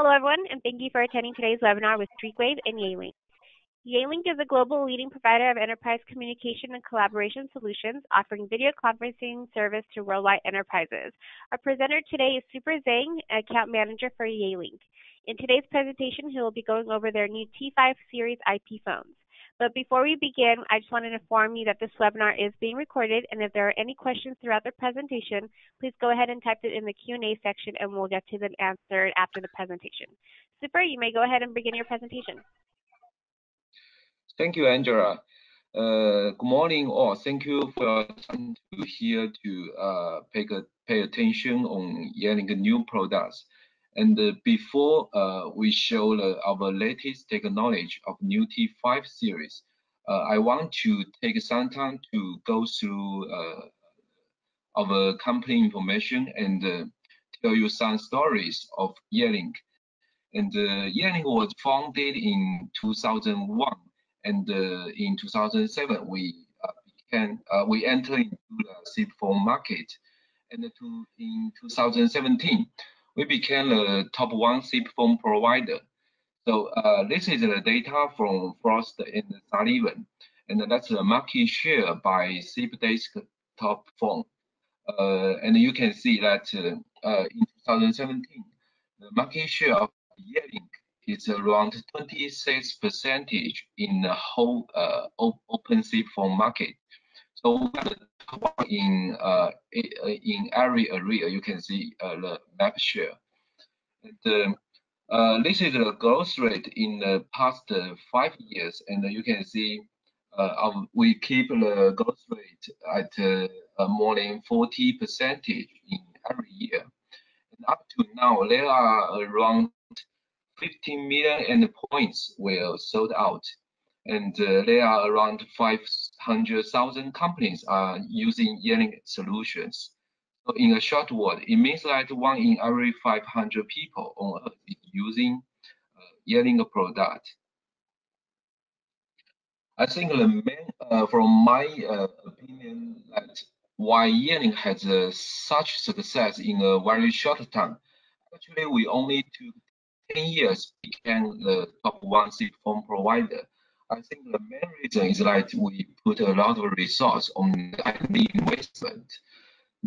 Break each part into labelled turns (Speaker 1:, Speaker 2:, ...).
Speaker 1: Hello, everyone, and thank you for attending today's webinar with Streakwave and Yealink. Yealink is a global leading provider of enterprise communication and collaboration solutions, offering video conferencing service to worldwide enterprises. Our presenter today is Super Zhang, account manager for Yealink. In today's presentation, he will be going over their new T5 series IP phones. But before we begin, I just want to inform you that this webinar is being recorded, and if there are any questions throughout the presentation, please go ahead and type it in the Q&A section, and we'll get to them answered after the presentation. Super, you may go ahead and begin your presentation.
Speaker 2: Thank you, Angela. Uh, good morning, all. Thank you for coming here to uh, pay, pay attention on Yealink new products. And uh, before uh, we show our latest technology of new T5 series, uh, I want to take some time to go through our company information and tell you some stories of Yealink. And uh, was founded in 2001, and uh, in 2007 we uh, uh, we entered into the SIP phone market, and to, in 2017 we became the top one SIP phone provider. So uh, this is the data from Frost and Sullivan, and that's the market share by SIP desktop phone. Uh, and you can see that uh, uh in 2017, the market share of Yealink is around 26 percentage in the whole uh, open SIP phone market. So in uh, in every area, you can see uh, the map share. And, um, uh, this is the growth rate in the past uh, five years, and you can see uh, we keep the growth rate at uh, more than 40 percentage in every year. And up to now, there are around 15 million endpoints were sold out and uh, there are around 500,000 companies are using Yealink solutions. So in a short word, it means that one in every 500 people on Earth is using uh, product. I think the main, uh, from my uh, opinion, that why Yealink has uh, such success in a very short time. Actually, we only took 10 years became the top one SIP phone provider. I think the main reason is that we put a lot of resource on R&D investment.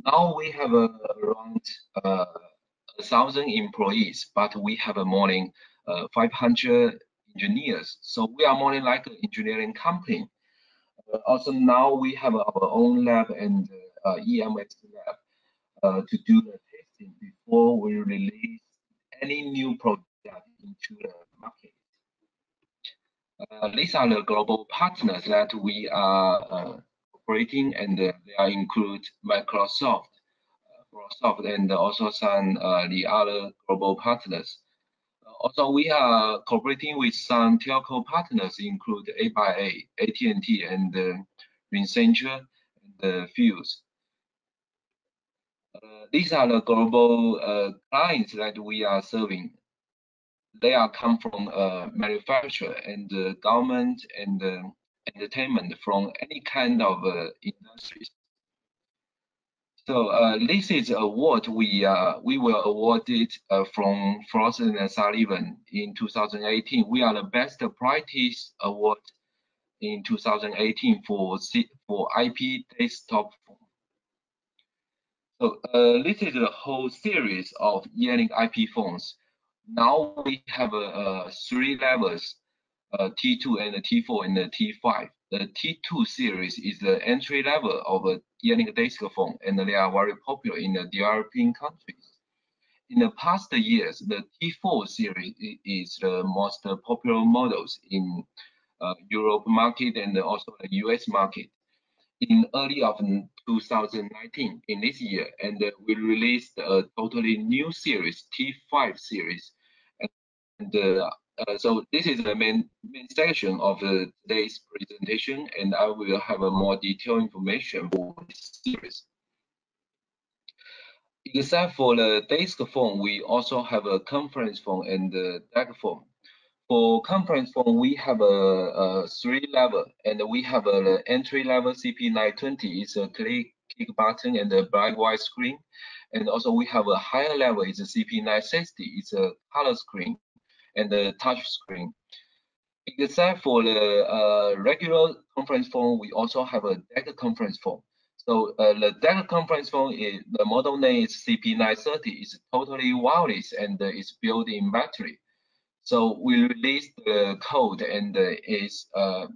Speaker 2: Now we have uh, around uh, a thousand employees, but we have more than uh, 500 engineers. So we are more like an engineering company. Uh, also now we have our own lab and uh, EMS lab uh, to do the testing before we release any new product into the market. Uh, these are the global partners that we are uh, operating, and uh, they include Microsoft, Microsoft, and also some the other global partners. Also, we are cooperating with some telco partners, include 8x8, AT&T, and uh, RingCentral, and Fuze. Uh, these are the global uh, clients that we are serving they are come from uh, manufacturer and uh, government and uh, entertainment from any kind of uh, industries. So uh, this is award we uh, we were awarded from Frost and Sullivan in 2018. We are the best practice award in 2018 for C for IP desktop. So this is the whole series of Yealink IP phones now we have uh, three levels, uh, T2 and T4 and the T5. The T2 series is the entry level of a Yealink disk phone, and they are very popular in the developing countries. In the past years, the T4 series is the most popular models in uh, Europe market and also the US market. In early of 2019, in this year, and we released a totally new series, T5 series. And uh, uh, so this is the main, main section of the, today's presentation, and I will have a more detailed information for this series. Except for the desk phone, we also have a conference phone and the DECT phone. For conference phone, we have a, a three level, and we have a entry level CP920 It's a click button and a black white screen. And also we have a higher level, it's a CP960, it's a color screen and a touch screen. Except for the uh, regular conference phone, we also have a DECT conference phone. So uh, the DECT conference phone is the model name is CP930. It's totally wireless and uh, it's built-in battery. So we release the code and it's uh,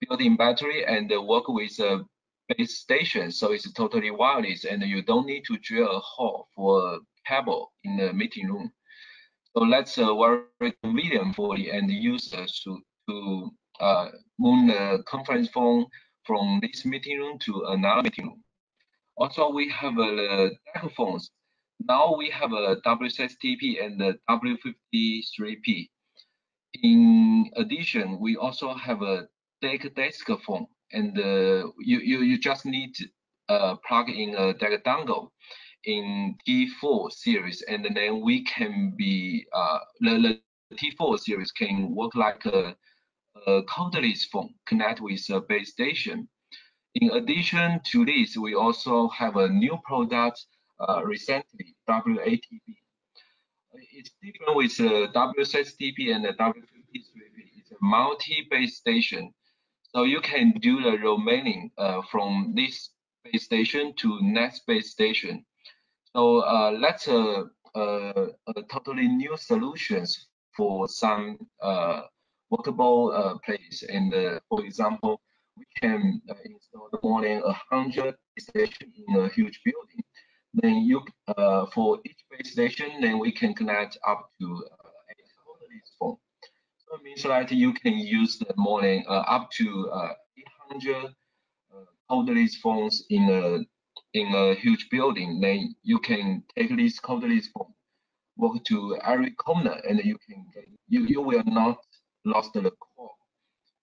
Speaker 2: built-in battery and work with a base station. So it's totally wireless and you don't need to drill a hole for a cable in the meeting room. So that's uh, very convenient for the end users to, to uh, move the conference phone from this meeting room to another meeting room. Also, we have uh, the DECT phones. Now we have a WSTP and the W53P. In addition, we also have a DECT desk phone, and uh, you, you, you just need uh, plug in a DECT dongle in T4 series, and then we can be uh, the, the T4 series can work like a, a cordless phone connect with a base station. In addition to this, we also have a new product recently, WATP. It's different with the WSTP and the W53P. It's a multi-base station. So you can do the roaming uh, from this base station to next base station. So uh, that's a, a, a, totally new solutions for some uh, workable uh, place. And uh, for example, we can uh, install more than a hundred stations in a huge building. Then you, uh, for each base station, then we can connect up to uh, eight this phone. So it means that you can use the more than uh, up to uh, 800 cordless phones in a in a huge building, then you can take this cordless phone, walk to every corner, and you can get, you you will not lost the call.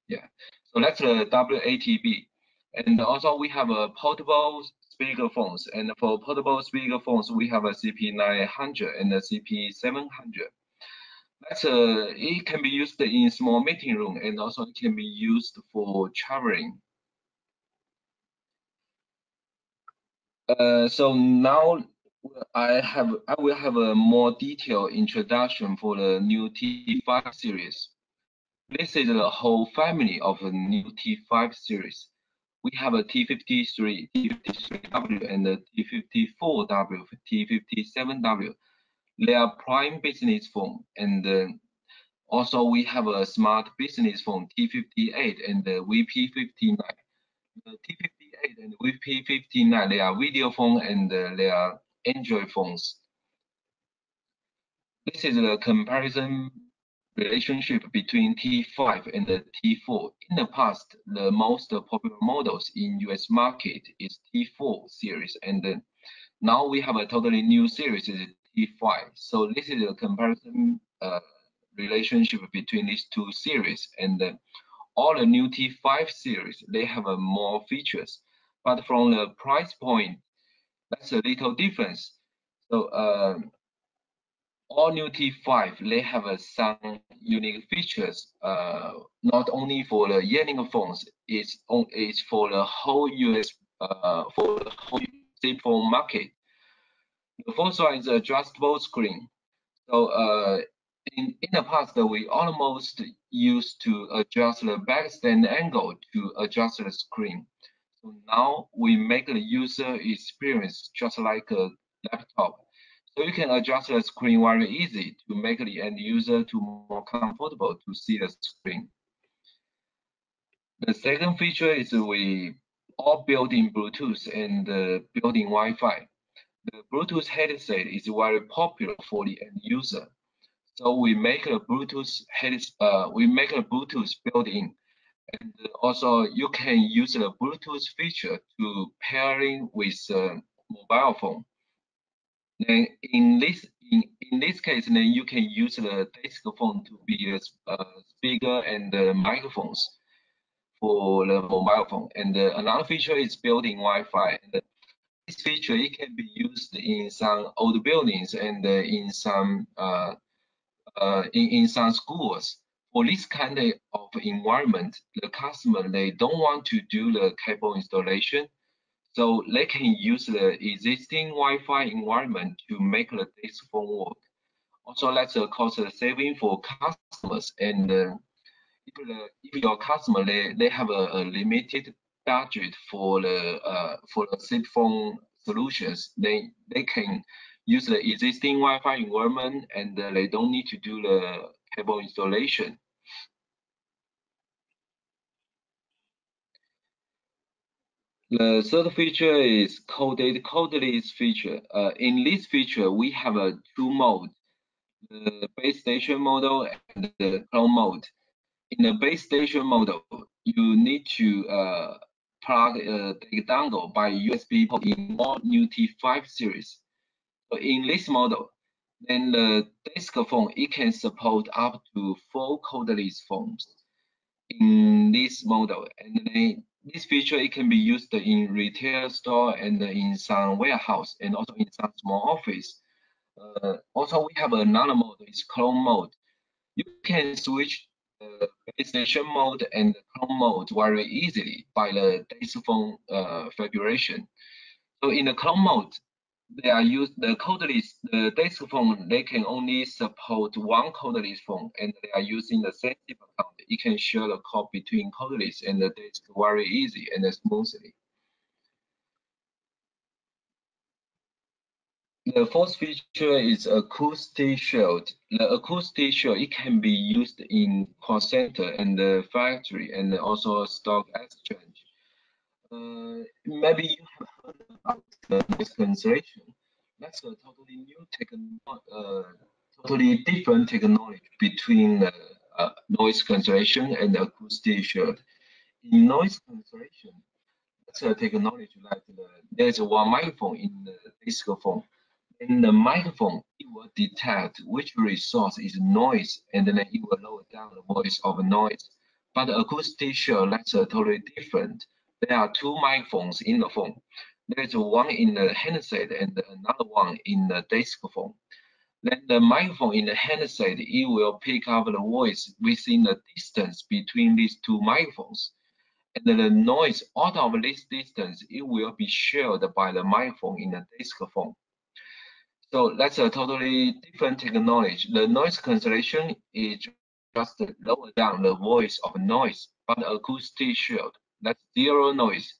Speaker 2: Yeah, so that's the W80B. and also we have a portable speaker phones, and for portable speaker phones we have a CP900 and a CP700. That's a, it can be used in small meeting room and also it can be used for traveling. Uh, so now I have I will have a more detailed introduction for the new T5 series. This is the whole family of the new T5 series. We have a T53, T53W, and the T54W, T57W. They are prime business phone, and uh, also we have a smart business phone T58 and the VP59. The T58 and VP59, they are video phone and uh, they are Android phones. This is the comparison relationship between T5 and the T4. In the past, the most popular models in US market is T4 series, and now we have a totally new series, is T5. So this is a comparison uh, relationship between these two series, and all the new T5 series, they have uh, more features but from the price point, that's a little difference. So uh, all new T5, they have uh, some unique features, uh, not only for the Yealink phones, it's, on, it's for the whole US, uh, for the whole phone market. The first one is adjustable screen. So uh, in, in the past, we almost used to adjust the backstand angle to adjust the screen. So now we make the user experience just like a laptop. So you can adjust the screen very easy to make the end user to more comfortable to see the screen. The second feature is we all built-in Bluetooth and uh, built-in Wi-Fi. The Bluetooth headset is very popular for the end user. So we make a Bluetooth head, uh, we make a Bluetooth built-in and also you can use the Bluetooth feature to pairing with a mobile phone. Then in this in, in this case, then you can use the desk phone to be a uh, speaker and the microphones for the mobile phone. And another feature is built-in Wi-Fi. And this feature it can be used in some old buildings and uh, in some uh, uh, in, in some schools for this kind of environment, the customer, they don't want to do the cable installation. So they can use the existing Wi-Fi environment to make the desk phone work. Also, that's a cost saving for customers. And uh, if, the, if, your customer they, they have a, a limited budget for the uh, for the cell phone solutions, they they can use the existing Wi-Fi environment and uh, they don't need to do the cable installation. The third feature is coded codeless feature. Uh, in this feature, we have a two mode, the base station model and the clone mode. In the base station model, you need to uh, plug a dongle by USB port in all new T5 series. So in this model, then the desk phone, it can support up to four codeless phones in this model. And then this feature, it can be used in retail store and in some warehouse and also in some small office. Uh, also, we have another mode, it's clone mode. You can switch the base station mode and clone mode very easily by the desk phone uh, configuration. So in the clone mode, they are used the codeless the desk phone they can only support one codeless phone and they are using the sensitive account you can share the code between codeless and the desk very easy and smoothly. The fourth feature is acoustic shield. The acoustic shield it can be used in call center and the factory and also stock exchange maybe you have heard about the noise cancellation. That's a totally new technology, uh, totally different technology between uh, noise cancellation and acoustic shield. In noise cancellation, that's a technology like the, there's one microphone in the disc phone. In the microphone, it will detect which resource is noise, and then it will lower down the voice of noise. But acoustic shield, that's a totally different there are two microphones in the phone. There's one in the handset and another one in the desk phone. Then the microphone in the handset, it will pick up the voice within the distance between these two microphones. And the noise out of this distance, it will be shared by the microphone in the desk phone. So that's a totally different technology. The noise cancellation is just lower down the voice of noise, but acoustic shield that's zero noise.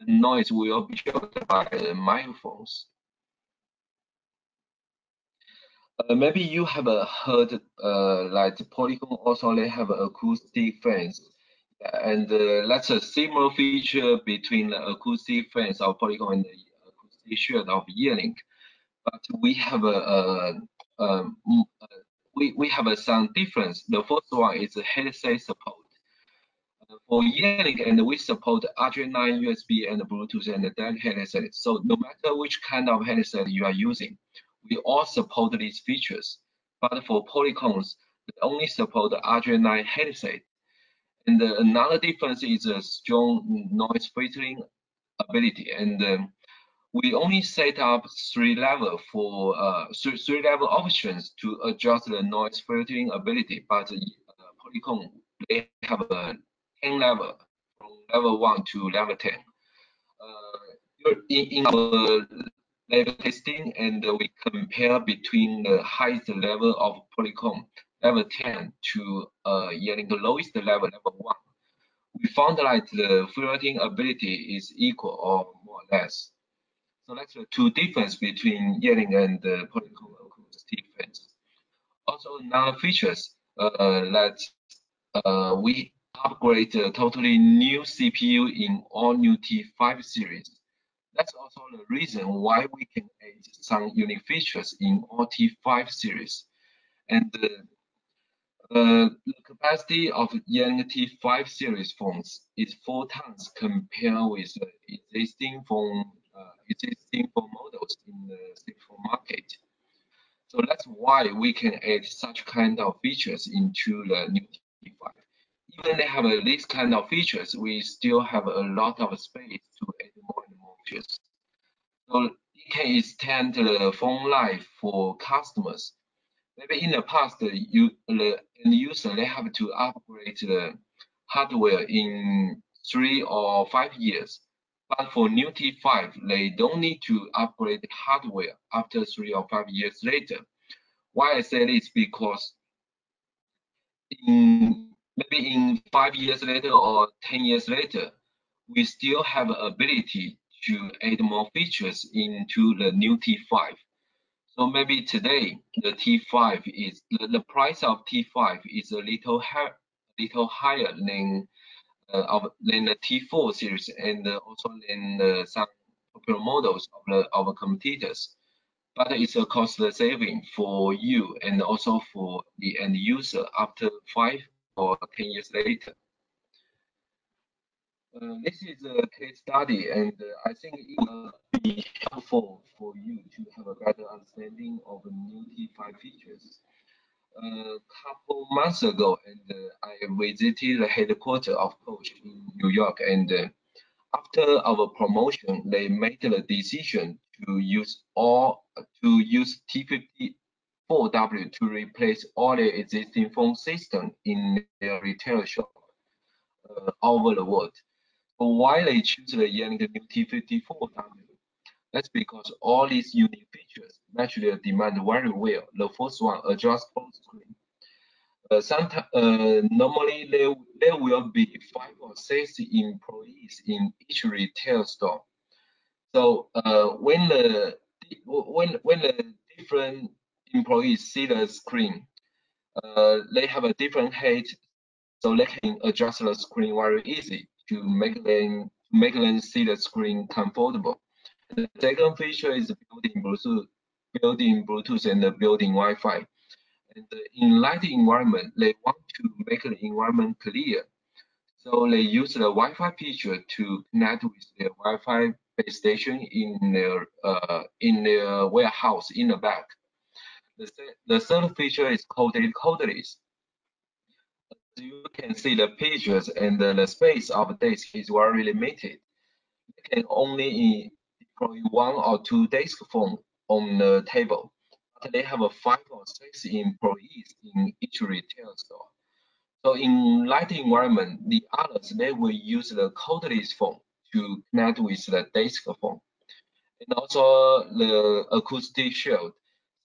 Speaker 2: The noise will be shielded by the microphones. Uh, maybe you have uh, heard uh, like Polycom also they have Acoustic Fence, and uh, that's a similar feature between the Acoustic Fence of Polycom and the acoustic shield of Yealink. But we have a, a, a, we we have a, some difference. The first one is headset support for Yealink, and we support RJ9 USB and Bluetooth and the DECT headset. So no matter which kind of headset you are using, we all support these features. But for Polycoms, we only support the RJ9 headset. And uh, another difference is a strong noise filtering ability. And um, we only set up three level for uh, three, level options to adjust the noise filtering ability. But uh, Polycom they have a 10 level, from level 1 to level 10. Uh, in, in our level testing, and we compare between the highest level of Polycom, level 10, to uh, the lowest level, level 1. We found that the filtering ability is equal or more or less. So that's the two difference between Yealink and the Polycom acoustic. Also, another features uh, that uh, we upgrade a totally new CPU in all new T5 series. That's also the reason why we can add some unique features in all T5 series. And uh, uh, the capacity of Yealink T5 series phones is four times compared with the existing phone uh, existing phone models in the phone market. So that's why we can add such kind of features into the new T5 even they have this kind of features, we still have a lot of space to add more and more features. So it can extend the phone life for customers. Maybe in the past, you, the end user they have to upgrade the hardware in three or five years. But for new T5, they don't need to upgrade hardware after three or five years later. Why I say this because in maybe in five years later or 10 years later, we still have ability to add more features into the new T5. So maybe today the T5 is the, the price of T5 is a little higher, little higher than uh, of than the T4 series and uh, also than uh, some popular models of the our competitors. But it's a cost saving for you and also for the end user after five or ten years later. Uh, this is a case study, and uh, I think it will be helpful for you to have a better understanding of new T5 features. A couple months ago, and uh, I visited the headquarters of Coach in New York, and uh, after our promotion, they made the decision to use all to use T54W to replace all the existing phone system in their retail shop uh, over the world. So why they choose the Yealink new T54W? That's because all these unique features match their demand very well. The first one, adjustable screen. Uh, sometimes, uh, normally there, there will be five or six employees in each retail store. So uh, when the when when the different employees see the screen, uh, they have a different height, so they can adjust the screen very easy to make them make them see the screen comfortable. The second feature is building Bluetooth, building Bluetooth and building Wi-Fi. And in light environment, they want to make the environment clear. So they use the Wi-Fi feature to connect with their Wi-Fi base station in their uh, in their warehouse in the back. The, third feature is coded codeless you can see the pictures and the, the space of disk is very limited. You can only deploy one or two disk phone on the table. But they have a five or six employees in each retail store. So in light environment, the others, they will use the codeless phone to connect with the disk phone. And also the acoustic shield.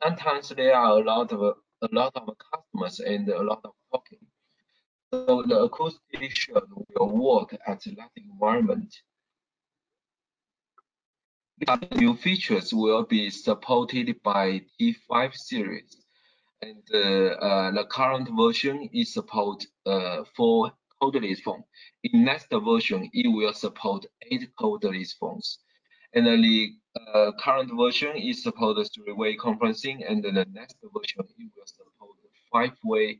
Speaker 2: Sometimes there are a lot of a lot of customers and a lot of talking. So the acoustic shield will work at that environment. The new features will be supported by T5 series, and uh, uh, the current version is support uh, for codeless phone. In next version, it will support eight codeless phones, and the uh, current version is support three-way conferencing, and the next version it will support five-way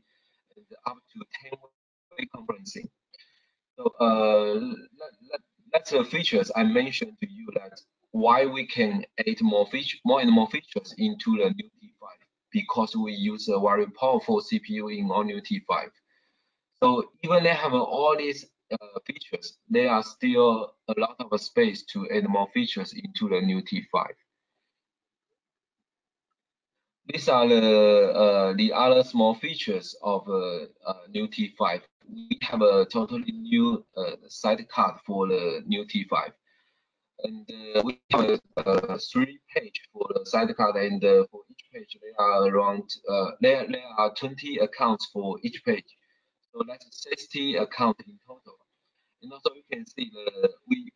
Speaker 2: and up to ten-way conferencing. So uh, that, that's the features I mentioned to you that why we can add more feature, more and more features into the new T5 because we use a very powerful CPU in all new T5. So even they have all these uh, features, there are still a lot of space to add more features into the new T5. These are the uh, the other small features of uh, uh, new T5 we have a totally new uh, side card for the new T5. And uh, we have three page for the side card, and for each page there are around there there are 20 accounts for each page, so that's 60 account in total. And also you can see the we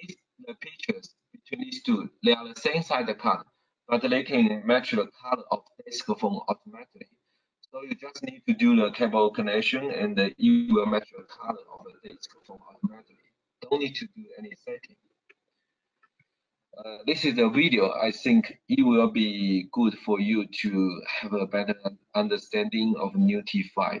Speaker 2: these, the pictures between these two, they are the same size account, but they can match the color of desk phone automatically. So you just need to do the cable connection and the, you will match the color of the disk phone automatically. Don't need to do any setting. Uh, this is a video. I think it will be good for you to have a better understanding of new T5.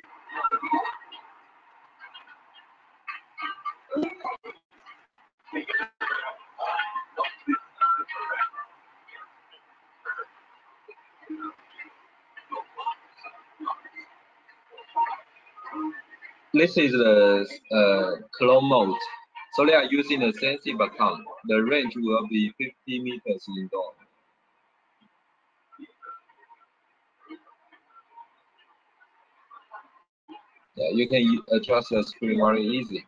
Speaker 2: this is the uh, clone mode. So they are using a sensitive account. The range will be 50 meters indoor. Yeah, you can adjust the screen very easy.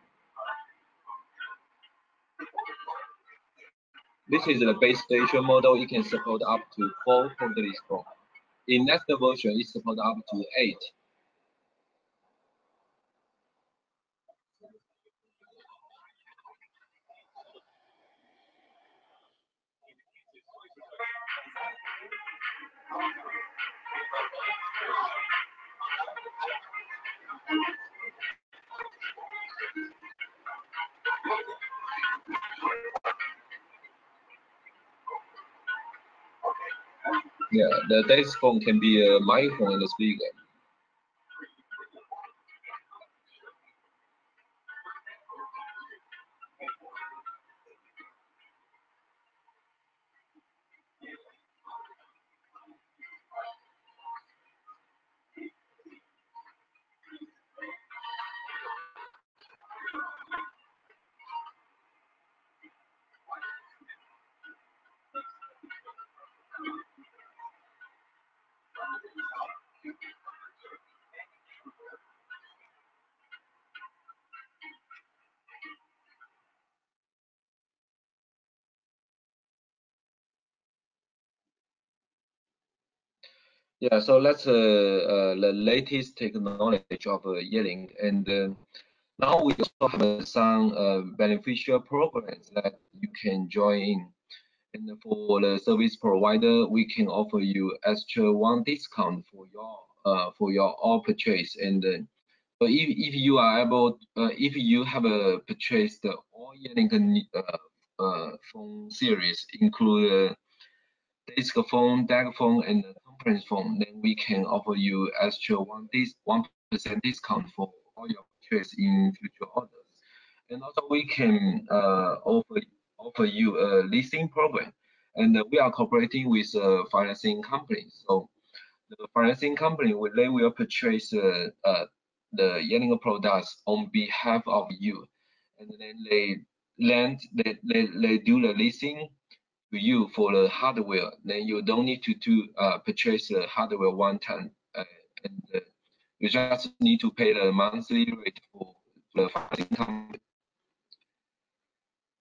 Speaker 2: This is the base station model. It can support up to four cordless phones. In next version, it supports up to eight. Yeah, the desk phone can be a microphone and a speaker. Yeah, so that's uh, uh, the latest technology of uh. And uh, now we also have some uh, beneficial programs that you can join in. And for the service provider, we can offer you extra one discount for your uh, for your all purchase. And uh, if, if you are able, if you have uh, purchased all uh, phone series, include disk phone, DECT phone, and then we can offer you extra one dis one percent discount for all your purchase in future orders. And also we can uh, offer offer you a leasing program, and uh, we are cooperating with a financing company. So the financing company will they will purchase uh, uh, the Yealink products on behalf of you, and then they lend they, they, they do the leasing to you for the hardware, then you don't need to do uh, purchase the hardware one time, uh, and uh, you just need to pay the monthly rate for the income.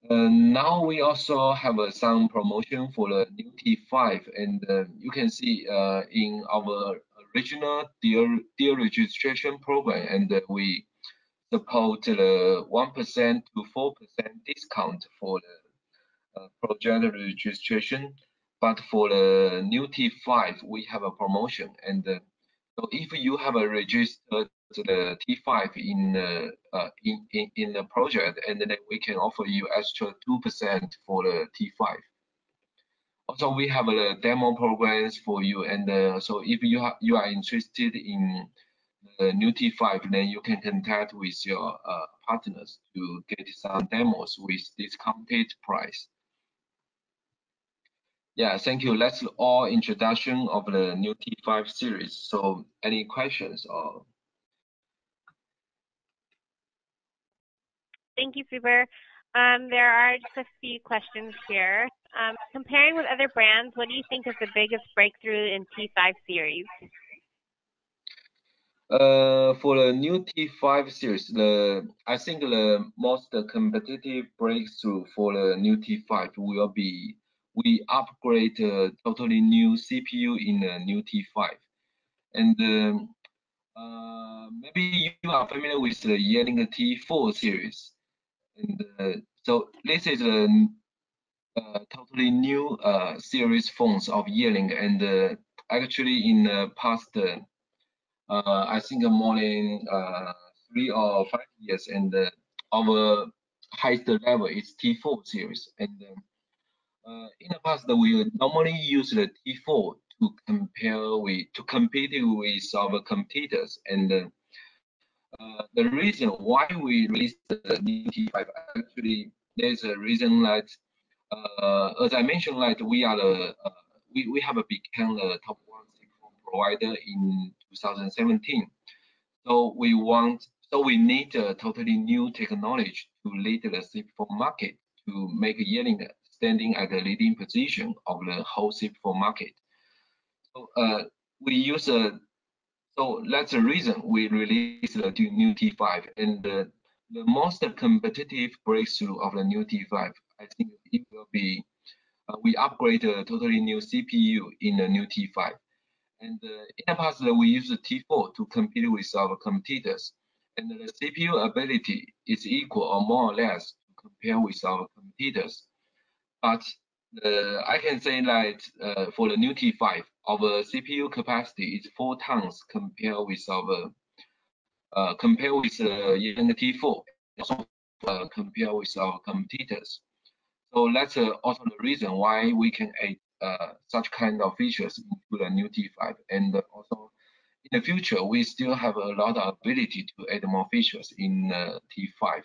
Speaker 2: Uh, now we also have uh, some promotion for the new T5, and uh, you can see in our original deal, deal registration program, and we support the 1% to 4% discount for the uh, project registration. But for the new T5, we have a promotion. And uh, so if you have a registered the T5 in, uh, in, in, in the project, and then we can offer you extra 2% for the T5. Also, we have a demo programs for you. And uh, so if you, you are interested in the new T5, then you can contact with your uh, partners to get some demos with discounted price. Yeah, thank you. That's all introduction of the new T5 series. So any questions or?
Speaker 1: Thank you, Super. Um, there are just a few questions here. Um, comparing with other brands, what do you think is the biggest breakthrough in T5 series?
Speaker 2: Uh, for the new T5 series, the I think the most competitive breakthrough for the new T5 will be we upgrade a totally new CPU in a new T5. And um, uh, maybe you are familiar with the Yealink T4 series. And uh, so this is a, a totally new uh, series phones of Yealink. And uh, actually in the past, uh, I think more than uh, three or five years, and our highest level is T4 series. And um, uh, in the past, we normally use the T4 to compare with to compete with our competitors, and uh, the reason why we released the new T5 actually there's a reason that uh, as I mentioned, like we are the uh, we we have become the top one provider in 2017. So we want so we need a totally new technology to lead the CP4 market to make a Yealink standing at the leading position of the whole CP4 market. So uh, we use a so that's the reason we released the new T5 and the, the most competitive breakthrough of the new T5. I think it will be uh, we upgrade a totally new CPU in the new T5. And uh, in the past, we use the T4 to compete with our competitors. And the CPU ability is equal or more or less to compare with our competitors. But uh, I can say that uh, for the new T5, our CPU capacity is four times compared with our uh, compared with uh, the T4, also uh, compared with our competitors. So that's also the reason why we can add uh, such kind of features into the new T5. And also in the future, we still have a lot of ability to add more features in uh, T5.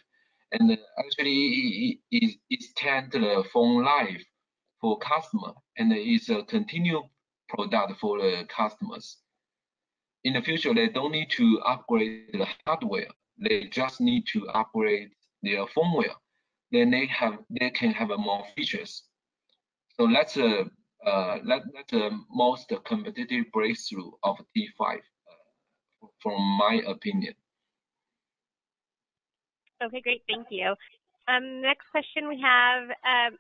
Speaker 2: And actually, it, it, extend the phone life for customer and it's a continued product for the customers. In the future, they don't need to upgrade the hardware. They just need to upgrade their firmware then they have they can have more features. So that's a uh, that, that's the most competitive breakthrough of T5, uh, from my opinion.
Speaker 1: Okay, great, thank you. Um, next question we have, um,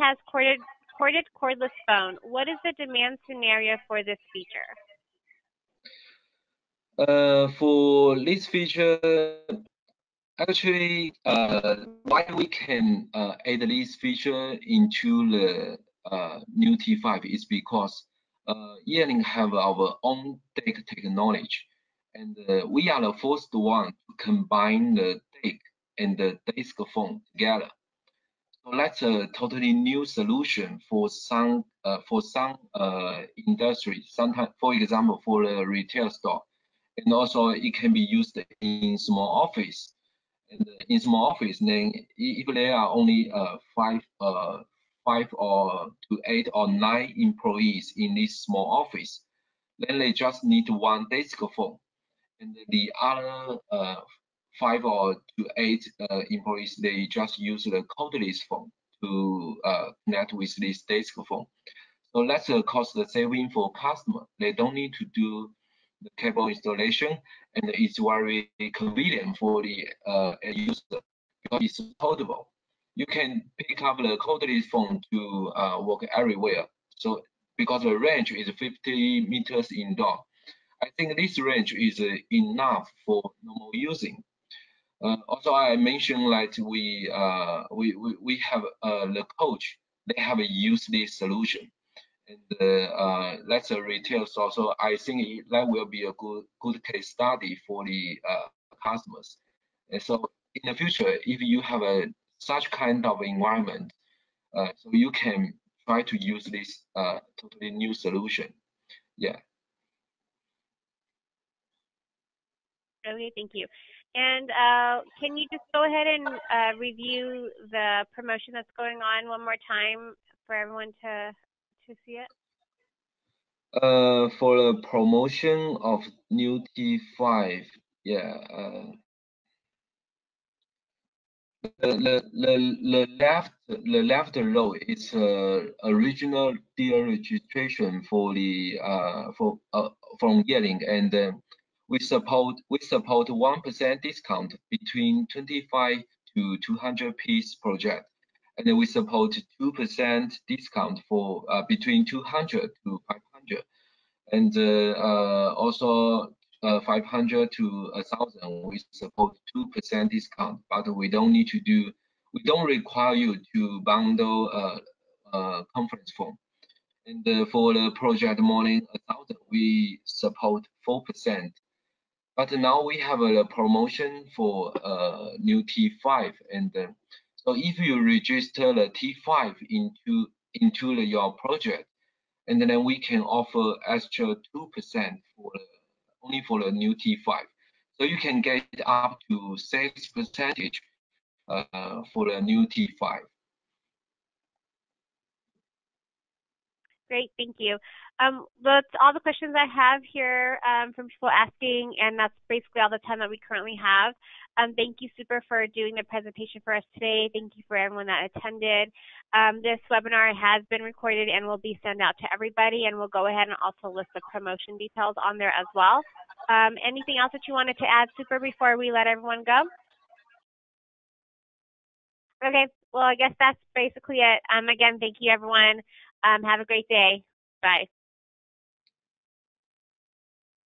Speaker 1: has corded, corded cordless phone. What is the demand scenario for this feature?
Speaker 2: Uh, for this feature, Actually, uh, why we can uh, add this feature into the uh, new T5 is because uh, have our own DECT technology, and uh, we are the first one to combine the DECT and the disk phone together. So that's a totally new solution for some uh, for some uh, industries. Sometimes, for example, for the retail store, and also it can be used in small office in small office, then if there are only uh, five, uh, five or to eight or nine employees in this small office, then they just need one desk phone, and the other uh, five or to eight uh, employees they just use the cordless phone to uh, connect with this desk phone. So that's a cost saving for customer. They don't need to do the cable installation, and it's very convenient for the uh, user because it's portable. You can pick up the cordless phone to uh, work everywhere. So because the range is 50 meters indoor, I think this range is uh, enough for normal using. Uh, also, I mentioned that we uh, we, we we have uh, the coach. They have used this solution and uh, that's a retail store. So I think that will be a good good case study for the uh, customers. And so in the future, if you have a such kind of environment, uh, so you can try to use this uh, totally new solution. Yeah.
Speaker 1: Okay, thank you. And uh, can you just go ahead and uh, review the promotion that's going on one more time for everyone to to see it?
Speaker 2: Uh, for the promotion of new T5, yeah. Uh, the, the, the left the left row is uh, original deal registration for the uh for uh, from Yealink and we support we support one percent discount between 25 to 200 piece project. And we support 2% discount for uh, between 200 to 500 and uh, uh, also uh, 500 to 1000 we support 2% discount. But we don't need to do we don't require you to bundle a, a conference form. and uh, for the project more morning 1000 we support 4% but now we have a promotion for uh, new T5 and uh, so if you register the T5 into into the, your project, and then we can offer extra two percent for only for the new T5. So you can get up to six percentage uh, for the new T5.
Speaker 1: Great, thank you. Um, that's all the questions I have here um, from people asking, and that's basically all the time that we currently have. Um, thank you, Super, for doing the presentation for us today. Thank you for everyone that attended. Um, this webinar has been recorded and will be sent out to everybody, and we'll go ahead and also list the promotion details on there as well. Um, anything else that you wanted to add, Super, before we let everyone go? Okay, well, I guess that's basically it. Um, again, thank you, everyone. Um, have a great day. Bye.